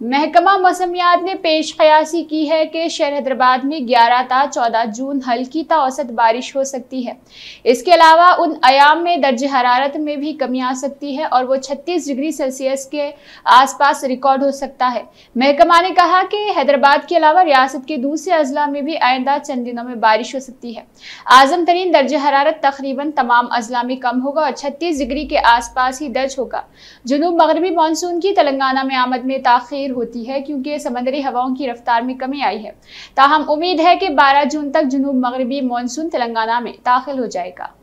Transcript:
महकमा मौसमियात ने पेश कयासी की है कि शहर हैदराबाद में 11 ता 14 जून हल्की ता औसत बारिश हो सकती है। इसके अलावा उन आयाम में दर्ज हरारत में भी कमी आ सकती है और वो 36 डिग्री सेल्सियस के आसपास रिकॉर्ड हो सकता है। महकमा ने कहा कि हैदराबाद के अलावा रियासत के दूसरे अजला में भी आइंदा चंद दिनों में बारिश हो सकती है। आज़म तरीन दर्ज हरारत तकरीबन तमाम अजला में कम होगा और छत्तीस डिग्री के आसपास ही दर्ज होगा। जनूब मगरबी मानसून की तेलंगाना में आमद में ताखिर ताखिर होती है क्योंकि समंदरी हवाओं की रफ्तार में कमी आई है। ताहम उम्मीद है कि 12 जून तक जनूब मगरबी मानसून तेलंगाना में दाखिल हो जाएगा।